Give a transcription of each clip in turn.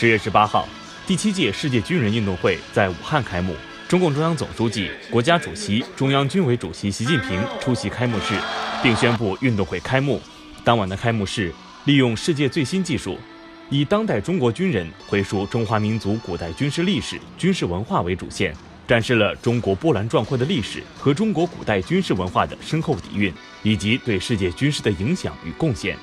十月十八号，第七届世界军人运动会在武汉开幕。中共中央总书记、国家主席、中央军委主席习近平出席开幕式，并宣布运动会开幕。当晚的开幕式利用世界最新技术，以当代中国军人回溯中华民族古代军事历史、军事文化为主线，展示了中国波澜壮阔的历史和中国古代军事文化的深厚底蕴，以及对世界军事的影响与贡献。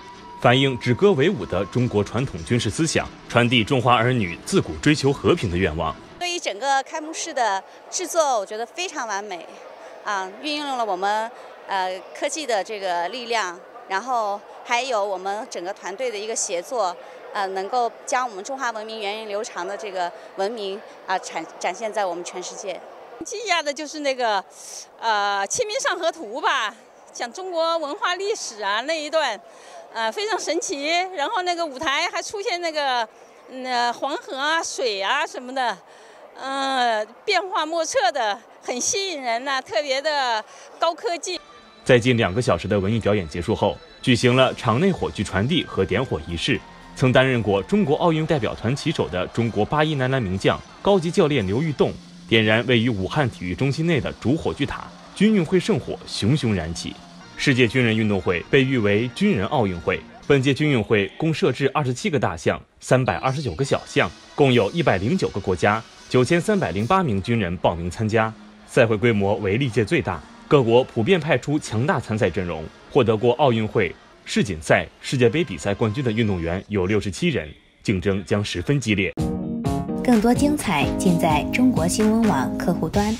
反映止戈为武的中国传统军事思想，传递中华儿女自古追求和平的愿望。对于整个开幕式的制作，我觉得非常完美，啊，运用了我们呃科技的这个力量，然后还有我们整个团队的一个协作，呃，能够将我们中华文明源远流长的这个文明啊展展现在我们全世界。惊讶的就是那个呃《清明上河图》吧，讲中国文化历史啊那一段。呃，非常神奇。然后那个舞台还出现那个，那黄河啊、水啊什么的，嗯，变化莫测的，很吸引人呐，特别的高科技。在近两个小时的文艺表演结束后，举行了场内火炬传递和点火仪式。曾担任过中国奥运代表团旗手的中国八一男篮名将、高级教练刘玉栋，点燃位于武汉体育中心内的主火炬塔，军运会圣火熊熊燃起。世界军人运动会被誉为军人奥运会。本届军运会共设置二十七个大项、三百二十九个小项，共有一百零九个国家、九千三百零八名军人报名参加。赛会规模为历届最大，各国普遍派出强大参赛阵容。获得过奥运会、世锦赛、世界杯比赛冠军的运动员有六十七人，竞争将十分激烈。更多精彩尽在中国新闻网客户端。